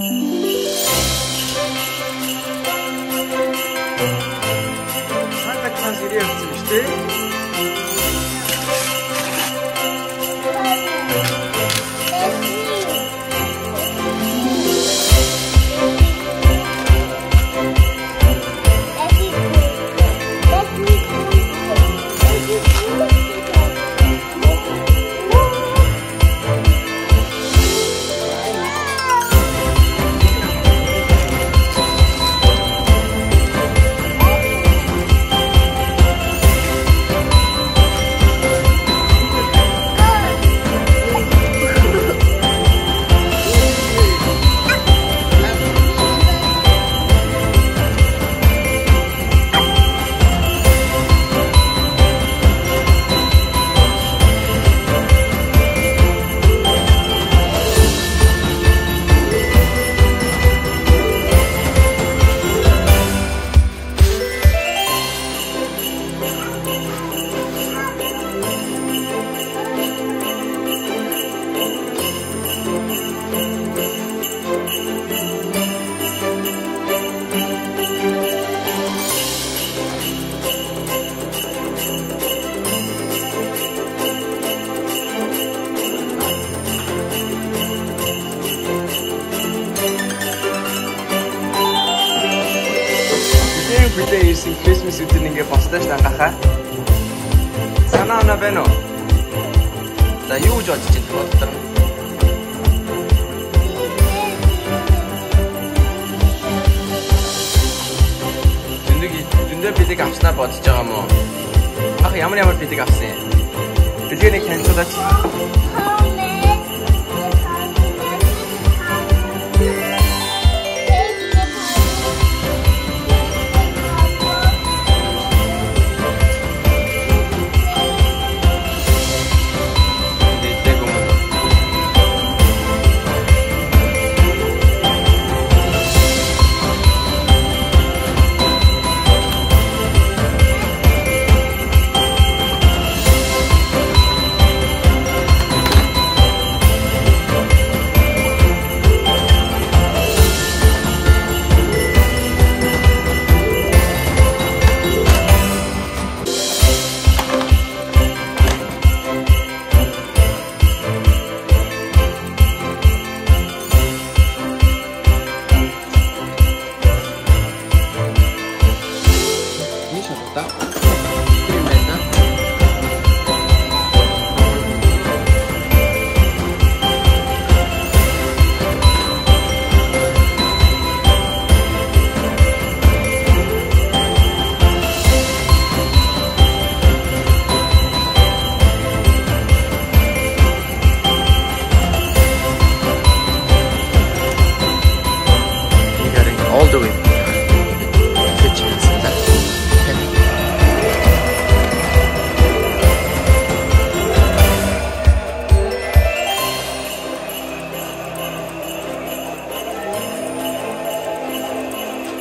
330で普通にして。Бидний бүлээн ирсэн Christmas үдэн ингээ босдоо ш ангахаа. Санаа оноо байна уу? За юу гэж бодож байна боддоо. Зөндөг зөндөө бэлэг авснаа бодож байгаа мó. Ах ямар ямар бэлэг авсан юм? Бэлгэнийг танилцуулаач.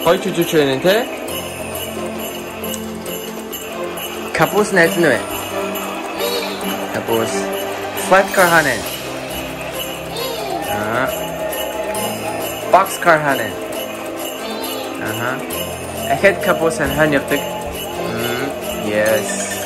Heute tschüss in Tee. Kapus neznuji. Kapus. Flatcar hanen. Aha. Boxcar hanen. huh. Ehet kapus and han yaptık. Mm, yes.